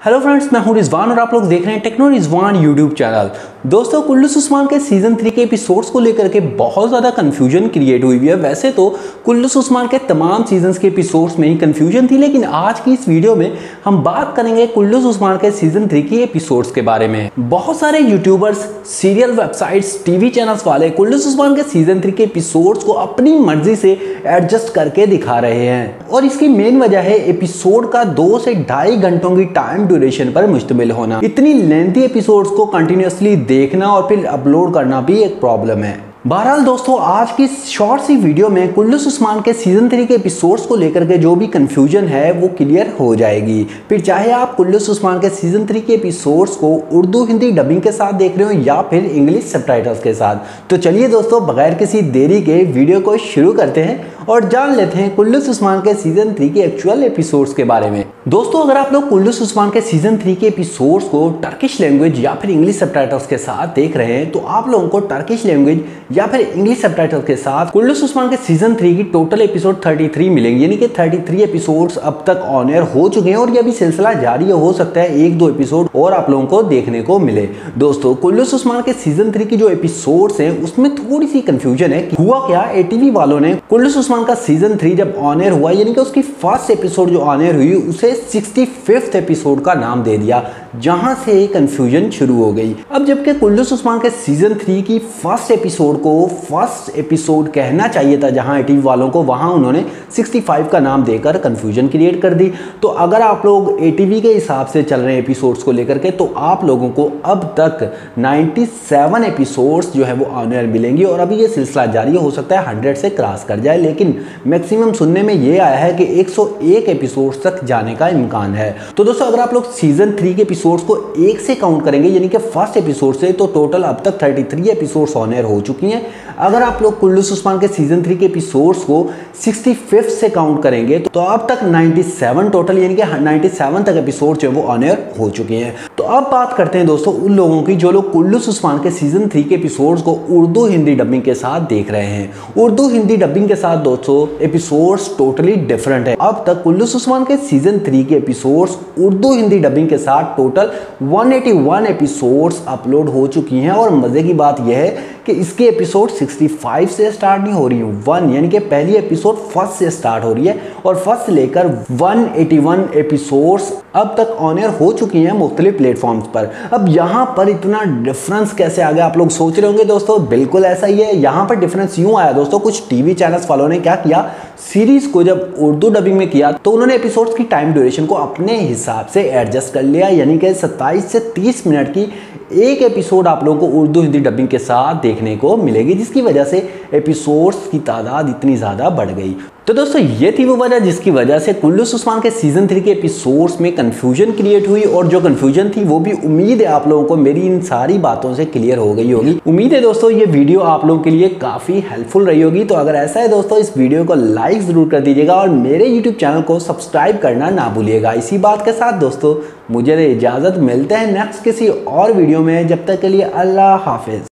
Hello friends मैं हूँ रिजवान और आप लोग देख रहे हैं टेक्नो रिजवान यूट्यूब चैनल दोस्तों, कुल्लू सुस्मान के सीज़न थ्री के एपिसोड्स को लेकर के बहुत ज़्यादा कंफ्यूजन क्रिएट हुई है। वैसे तो कुल्लू सुस्मान के तमाम सीजन्स के एपिसोड्स में ही कंफ्यूजन थी, लेकिन आज की इस वीडियो में हम बात करेंगे कुल्लू सुस्मान के सीज़न थ्री के एपिसोड्स के बारे में। बहुत सारे YouTubers serial websites TV channels वाले कुल्लू सुस्मान के सीज़न थ्री के एपिसोड्स को अपनी मर्ज़ी से एडजस्ट करके दिखा रहे हैं। और इसकी मेन वजह है एपिसोड का दो से ढाई घंटों की टाइम ड्यूरेशन पर मुश्तमिल होना। इतनी लेंथी एपिसोड्स को कंटिन्यूसली देखना और फिर अपलोड करना भी एक प्रॉब्लम है। बहरहाल दोस्तों, आज की शॉर्ट सी वीडियो में कुल्लूस उस्मान के सीज़न थ्री के एपिसोड्स को लेकर के जो भी कंफ्यूजन है, वो क्लियर हो जाएगी। फिर चाहे आप कुल्लूस उस्मान के सीज़न थ्री के एपिसोड्स को उर्दू हिंदी डबिंग के साथ देख रहे हो या फिर इंग्लिश सब के साथ। तो चलिए दोस्तों, बगैर किसी देरी के वीडियो को शुरू करते हैं। और जान लेते हैं कुल्लूस उस्मान के सीज़न थ्री के एक्चुअल एपिसोड्स के बारे में। दोस्तों, अगर आप लोग कुल्लूस उस्मान के सीज़न थ्री के एपिसोड्स को टर्किश लैंग्वेज या फिर इंग्लिश सब के साथ देख रहे हैं तो आप लोगों को टर्किश लैंग्वेज या फिर इंग्लिश सब के साथ कुल्लूस उस्मान के सीज़न थ्री की टोटल एपिसोड 33 मिलेंगे। यानी कि 33 एपिसोड्स अब तक ऑन एयर हो चुके हैं और ये अभी सिलसिला जारी हो सकता है एक दो एपिसोड और आप लोगों को देखने को मिले। दोस्तों कुल्लूस उस्मान के सीज़न थ्री की जो एपिसोड्स हैं, उसमें थोड़ी सी कंफ्यूजन है हुआ क्या? एटीवी वालों ने कुल्लूस उस्मान सलमान का सीज़न थ्री जब ऑन एयर हुआ, यानी कि उसकी फ़र्स्ट एपिसोड जो ऑन एयर हुई, उसे सिक्सटी फिफ्थ एपिसोड का नाम दे दिया। जहाँ से कंफ्यूजन शुरू हो गई। अब जबकि कुल्लूस उस्मान के सीज़न थ्री की फ़र्स्ट एपिसोड को फ़र्स्ट एपिसोड कहना चाहिए था, जहाँ एटीवी वालों को वहाँ उन्होंने 65 का नाम देकर कंफ्यूजन क्रिएट कर दी। तो अगर आप लोग एटीवी के हिसाब से चल रहे एपिसोड्स को लेकर के तो आप लोगों को अब तक 97 एपिसोड्स जो है वो ऑन एयर मिलेंगी और अभी ये सिलसिला जारी हो सकता है 100 से क्रॉस कर जाए। लेकिन मैक्सिमम सुनने में ये आया है कि 101 एपिसोड्स तक जाने का इम्कान है। तो दोस्तों, अगर आप लोग सीज़न थ्री के एपिसोड्स को एक से काउंट करेंगे, यानी कि फ़र्स्ट एपिसोड से तो टोटल अब तक 33 एपिसोड्स ऑन एयर हो चुकी हैं। अगर आप लोग कुल्लू उस्मान के सीज़न थ्री के एपिसोड्स को सिक्सटी से काउंट करेंगे तो अब तक 97 टोटल यानी कि 97 तक एपिसोड जो है वो ऑन एयर हो चुके हैं। अब बात करते हैं दोस्तों उन लोगों की जो लोग कुल्लू उस्मान के सीज़न थ्री के एपिसोड्स को उर्दू हिंदी डबिंग के साथ देख रहे हैं। उर्दू हिंदी डबिंग के साथ दोस्तों एपिसोड्स टोटली डिफरेंट है। अब तक कुल्लू उस्मान के सीज़न थ्री के एपिसोड्स उर्दू हिंदी डबिंग के साथ टोटल 181 एपिसोड्स अपलोड हो चुकी हैं और मज़े की बात यह है कि इसके एपिसोड 65 से स्टार्ट नहीं हो रही है वन यानी कि पहली एपिसोड फ़र्स्ट से स्टार्ट हो रही है और फ़र्स्ट से लेकर 181 एपिसोड्स अब तक ऑन एयर हो चुकी हैं मुख्तलिफ़ प्लेटफॉर्म्स पर। अब यहाँ पर इतना डिफरेंस कैसे आ गया, आप लोग सोच रहे होंगे दोस्तों, बिल्कुल ऐसा ही है, यहाँ पर डिफरेंस यूँ आया दोस्तों, कुछ टीवी चैनल्स वालों ने क्या किया सीरीज़ को जब उर्दू डबिंग में किया तो उन्होंने एपिसोड्स की टाइम ड्यूरेशन को अपने हिसाब से एडजस्ट कर लिया, यानी कि 27 से 30 मिनट की एक एपिसोड आप लोगों को उर्दू हिंदी डबिंग के साथ देखने को मिलेगी, जिसकी वजह से एपिसोड्स की तादाद इतनी ज़्यादा बढ़ गई। तो दोस्तों, ये थी वो वजह जिसकी वजह से कुल्लू उस्मान के सीज़न थ्री के एपिसोड्स में कंफ्यूजन क्रिएट हुई और जो कंफ्यूजन थी वो भी उम्मीद है आप लोगों को मेरी इन सारी बातों से क्लियर हो गई होगी। उम्मीद है दोस्तों, ये वीडियो आप लोगों के लिए काफ़ी हेल्पफुल रही होगी। तो अगर ऐसा है दोस्तों, इस वीडियो को लाइक ज़रूर कर दीजिएगा और मेरे यूट्यूब चैनल को सब्सक्राइब करना ना भूलिएगा। इसी बात के साथ दोस्तों, मुझे इजाज़त, मिलते हैं नेक्स्ट किसी और वीडियो में। जब तक के लिए अल्लाह हाफिज़।